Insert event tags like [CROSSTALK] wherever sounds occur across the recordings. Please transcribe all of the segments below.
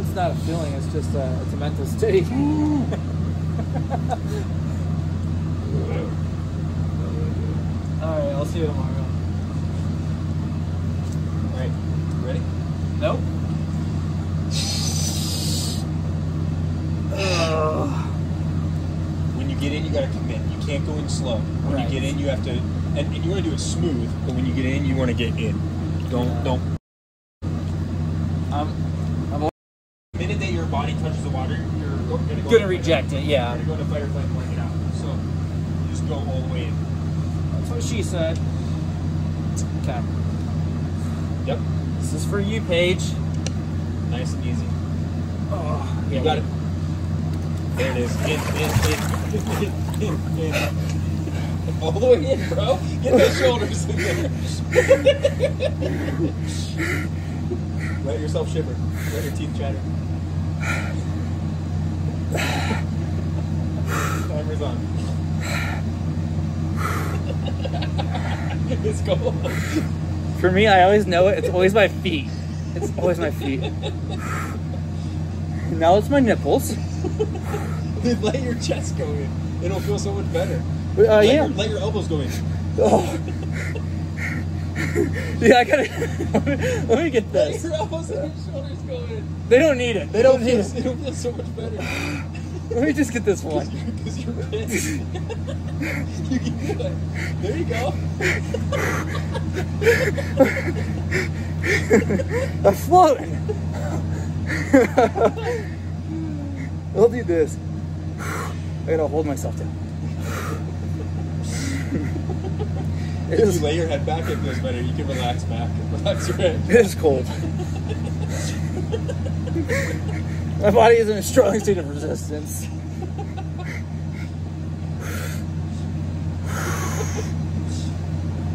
cold's not a feeling; it's just a, it's a mental state. [LAUGHS] All right, I'll see you tomorrow. All right, ready? Nope. When you get in, you got to commit. You can't go in slow. When Right. you get in, you have to, and, and you want to do it smooth. But when you get in, you want to get in. Don't Yeah. don't. The minute that your body touches the water, you're gonna go. gonna reject it. You're Yeah, gonna go into fight or flight and blank it out. So you just go all the way in. that's what she said. Okay, Yep. this is for you, Paige. Nice and easy. Oh, You got it. There it is. In, in, in, in, in, in. All the way in, bro. Get those shoulders in there. [LAUGHS] Let yourself shiver. Let your teeth chatter. Timer's on. Let's go. For me, I always know it. It's always my feet. It's always my feet. Now it's my nipples. Then let your chest go in. It'll feel so much better. Uh, let, yeah. your, let your elbows go in. Oh. [LAUGHS] yeah, I gotta. [LAUGHS] Let me get this. your elbows and your shoulders go in. They don't need it. They don't need it. It'll feel so much better. [LAUGHS] Let me just get this one. Because you're pissed. you can do it. There you go. I'm floating. I'll do this. [SIGHS] I gotta hold myself down. It If you lay your head back, it feels better. You can relax back. Relax your head. it is cold. [LAUGHS] My body is in a strong state of resistance.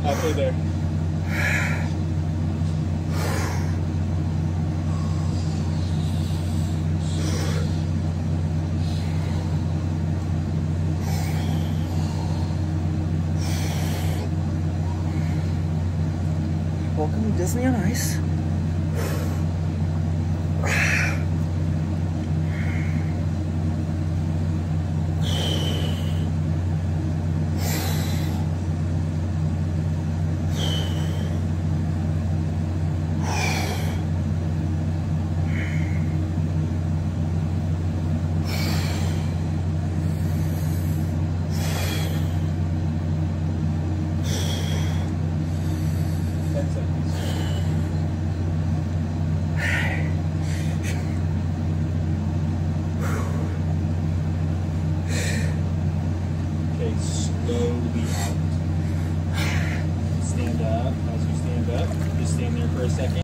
Halfway there. Welcome to Disney on Ice. Okay, slowly. Stand up. As you stand up, just stand there for a second.